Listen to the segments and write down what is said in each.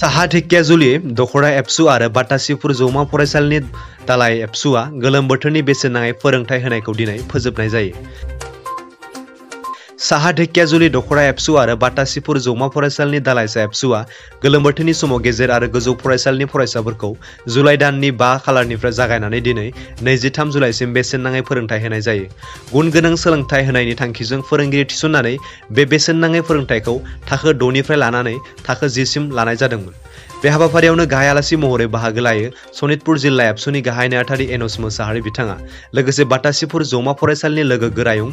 साहा ढेकियाजुलि दखरा एबसु आरो बाटासिफुर जौमा फरायसालिनि दलाई एबसुआ गोलोम बोथोरनि बेसेन नाङै फोरोंथाय होनायखौ दिनै फोजोबनाय जायो। साहा ढेकियाजुलि दखरा एबसु आरो बाटासिफुर जौमा फरायसालिनि दालाइसा एबसुआ गोलोम बोथोरनि समाव गेजेर आरो गोजौ फरायसालिनि फरायसाफोरखौ जुलाइ दाननि बा खालारनिफ्राय जागायनानै दिनै नैजिथाम जुलाइसिम बेसेन नाङै फोरोंथाय होनाय जायो। गुन गोनां सोलोंथाय होनायनि थांखिजों फोरोंगिरि थिसननानै बे थाखो द'निफ्राय लानानै थाखो जिसिम लानाय बे हाबाफारियावनो गाहाय आलासि महरै बाहागो लायो सनितपुर जिल्ला एबसुनि गाहाय नेहाथारि एनस मोसाहारि बिथाङा। लोगोसे बाटासिफुर जौमा फरायसालिनि लोगो गोरायुं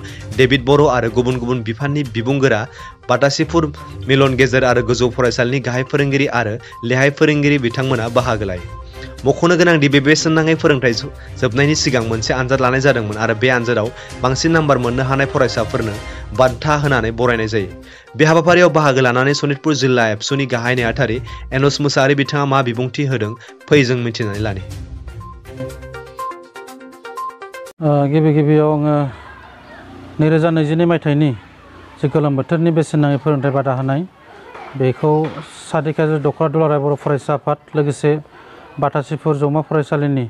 बर' आरो गुबुन गुबुन बिफाननि बिबुंगोरा बाटासिफुर मिलन गेजेर आरो गोजौ फरायसालिनि गाहाय फोरोंगिरि आरो लेहाय फोरोंगिरि बिथांमोना बाहागो लायो। मख'नो गोनांदि बे बेसेन नाङै फोरोंथाय जोबनायनि सिगां मोनसे आनजाद लानाय जादोंमोन आरो बे आनजादाव बांसिन नाम्बार मोननो हानाय फरायसाफोरनो बान्था होनानै बरायनाय जायो। बे हाबाफारियाव बाहागो लानानै सनितपुर जिल्ला एबसुनि गाहाय नेहाथारि एनस मुसाहारि बिथाङा मा बिबुंथि होदों फै जों मिथिनानै लानि। गिबि गिबियाव आङो नैरोजा नैजिनै मायथाइनि जे गोलोम बोथोरनि बेसेन नाङै फोरोंथाय बेखौ सादिकाजु दखरा दुलाराय बर' फरायसा आफाद बाटासिफुर जौमा फरायसालिनि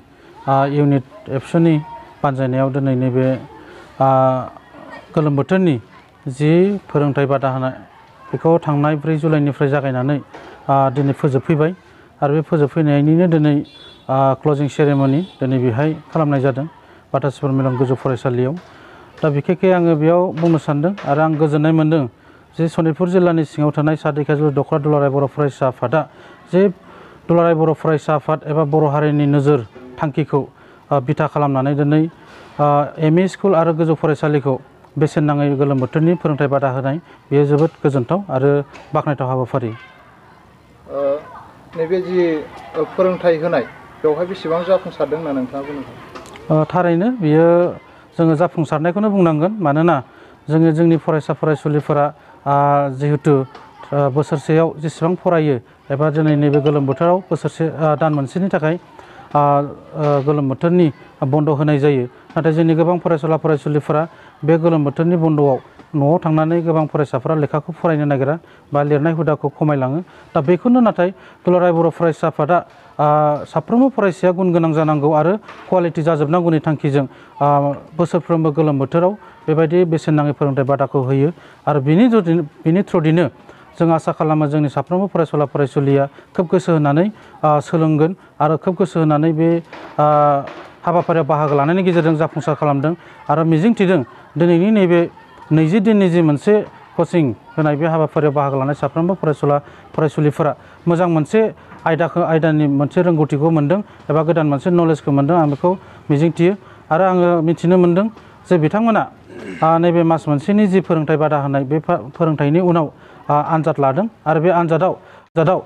इउनिट एबसुनि बानजायनायाव दिनै नैबे गोलोम बोथोरनि जि फोरोंथाय बादा होनाय, बेखौ थांनाय ब्रै जुलाइनिफ्राय जागायनानै दिनै फोजोबफैबाय। आरो बे फोजोबफैनायनिनो दिनै क्लजिं सेरेमनि दिनै बेहाय खालामनाय जादों बाटासिफुर मिलन गोजौ फरायसालियाव। दा बिखेखे आङो बेयाव बुंनो सानदों, आरो आं गोजोननाय मोन्दों जे सनितपुर जिल्लानि सिङाव थानाय सादिकाजुलि दखरा दुलाराय बर' फरायसा आफादा जे दुलाराय बर' फरायसा आफाद एबा बर' हारिनि नोजोर थांखिखौ बिथा खालामनानै दिनै एम इ स्कुल आरो गोजौ फरायसालिखौ बेसेन नाङै गोलोम बोथोरनि फोरोंथाय बादा होनाय बेयो जोबोद गोजोनथाव आरो बाख्नायथाव हाबाफारि। नैबे जि फोरोंथाय होनाय बेवहाय बेसेबां जाफुंसारदों होनना नोंथाङा बुंनो थारैनो बियो जोङो जाफुंसारनायखौनो बुंनांगोन। मानोना जोङो जोंनि फरायसा फरायसुलिफोरा जिहेथु बोसोरसेयाव जेसेबां फरायो, एबा दिनै नैबे गोलोम बोथोराव बोसोरसे दान मोनसेनि थाखाय गोलोम बोथोरनि बंद होनाय जायो। नाथाय जोंनि गोबां फरायसुला, फरायसुलिफोरा बे गोलोम बोथोरनि बन्द'आव न'आव थांनानै गोबां फरायसाफोरा लेखाखौ फरायनो नागिरा, बा लिरनाय हुदाखौ खमायलाङो। दा बेखौनो नाथाय दुलाराय बर' फरायसा आफादा साफ्रोमबो फरायसाया गुन गोनां जानांगौ आरो कुवालिटि जाजोबनांगौनि थांखिजों बोसोरफ्रोमबो गोलोम बोथोराव बेबायदि बेसेन नाङै फोरोंथाय बादाखौ होयो। आरो बिनि बिनि थ्रुदिनो जों आसा खालामो जोंनि साफ्रोमबो फरायसुला, फरायसुलिया खोब गोसो होनानै सोलोंगोन आरो खोब गोसो होनानै बे हाबाफारियाव बाहागो लानायनि गेजेरजों जाफुंसार खालामदों आरो मिजिंथिदों दिनैनि नैबे नैजि दिननि जि मोनसे कचिं होनाय बे हाबाफारियाव बाहागो लानाय साफ्रोमबो फरायसुला, फरायसुलिफोरा मोजां मोनसे आयदाखौ, आयदानि मोनसे रोंगौथिखौ मोन्दों एबा गोदान मोनसे नलेजखौ मोन्दों आं बेखौ मिजिंथियो आरो आङो मिथिनो मोन्दों जे बिथांमोना नैबे मास मोनसेनि जि फोरोंथाय बादा होनाय बे फोरोंथायनि उनाव आनजाद लादों। आरो बे आनजादाव आनजादाव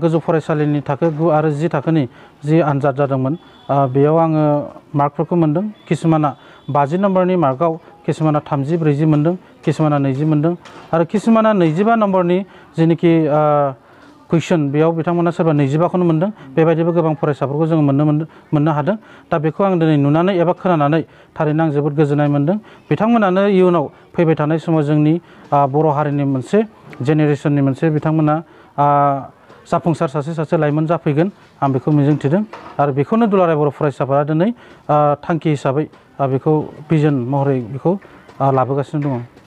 गोजौ फरायसालिनि थाखो गु आरो जि थाखोनि जि आनजाद जादोंमोन बेयाव आङो मार्कफोरखौ मोन्दों। किसुमाना बाजि नम्बरनि मार्कआव किसुमाना थामजि ब्रैजि मोन्दों किसुमाना नैजि मोन्दों। आरो किसुमाना नैजिबा नम्बरनि जेनोखि कुइसन बेयाव बिथांमोना सोरबा नैजिबाखौनो मोन्दों। बेबायदिबो गोबां फरायसाफोरखौ जोङो मोननो मोननो हादों। दा बेखौ आं दिनै नुनानै एबा खोनानानै थारैनो आं जोबोद गोजोननाय मोन्दों। बिथांमोनानो इयुनाव फैबाय थानाय समाव जोंनि बर' हारिनि मोनसे जेनेरेसननि मोनसे बिथांमोना जाफुंसार सासे सासे लाइमोन जाफैगोन। आं बेखौ मिजिंथिदों आरो बेखौनो दुलाराय बर' फरायसाफोरा दिनै थांखि हिसाबै बेखौ बिजन महरै बेखौ लाबोगासिनो दङ।